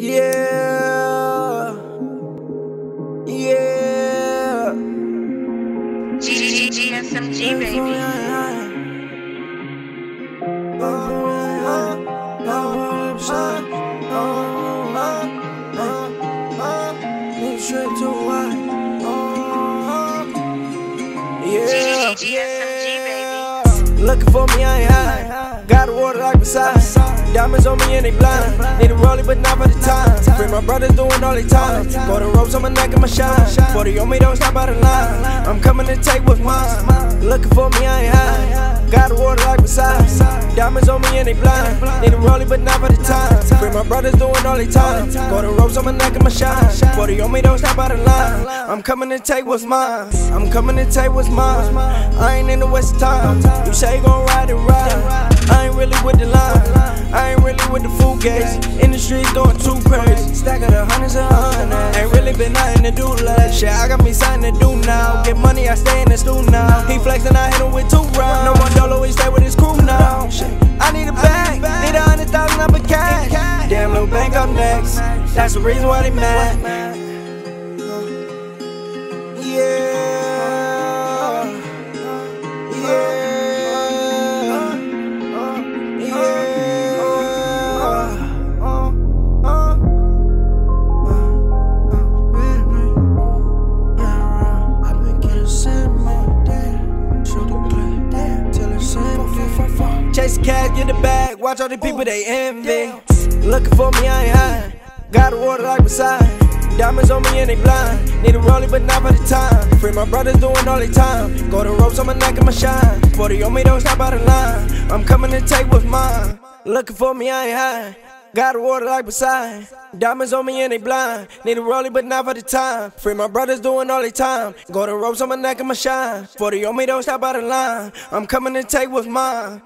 Yeah. Yeah. GGGSMG, baby. Oh, oh, make sure to white, yeah, GGSMG, yeah. Looking for me, I ain't high. Got the water like Poseidon. Diamonds on me and they blind. Need a rollie, but not for the time. Free my brothers doing all they time. To ropes on my neck and my shine. 40 on me, don't stop by the line. I'm coming to take what's mine. Looking for me, I ain't high. Got the water like Poseidon. Diamonds on me and they blind. Need a rollie, but not for the time. My brothers doing all they time. Go to ropes on my neck and my shine. 40 on me, don't stop by the line. I'm coming to take what's mine. I'm coming to take what's mine. I ain't in the west time. You say you gon' ride and ride. I ain't really with the line. I ain't really with the food gas. In the streets going too crazy. Stack of the hundreds and hundreds. Ain't really been nothing to do like shit. I got me something to do now. Get money, I stay in the stool now. He flexing, I hit him with two rounds. No That's the reason why they mad. Yeah. Chase cash, get the bag, watch all the people they envy. Looking for me, I ain't high. Got water like Poseidon. Diamonds on me and they blind. Need a rollie, but not for the time. Free my brothers doing all they time. Go to ropes on my neck and my shine. 40 on me, don't stop by the line. I'm coming to take what's mine. Looking for me, I ain't high. Got water like Poseidon. Diamonds on me and they blind. Need a rollie, but not for the time. Free my brothers doing all they time. Go to ropes on my neck and my shine. 40 on me, don't stop by the line. I'm coming to take what's mine.